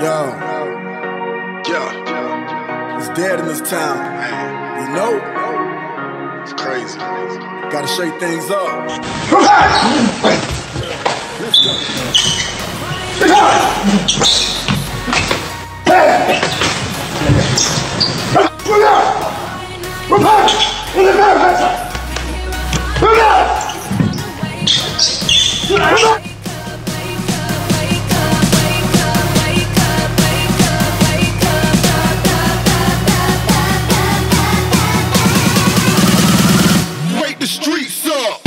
Yo. Yeah. It's dead in this town. man. You know? It's crazy. Gotta shake things up. Repent! Repent! streets up.